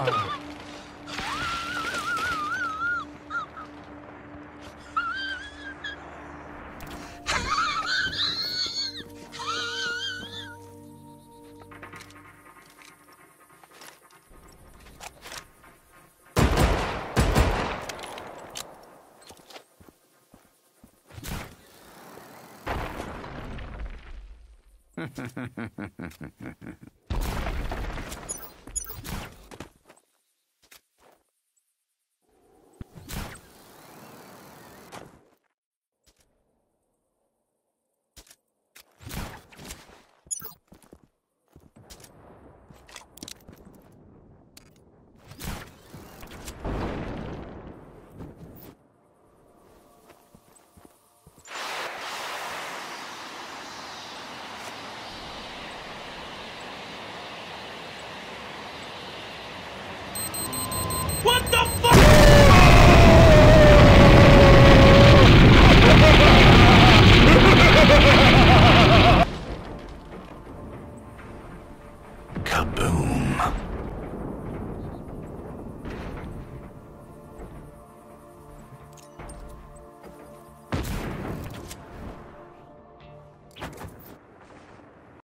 Uh. Ha, ha, ha, ha, ha, ha, ha. What the?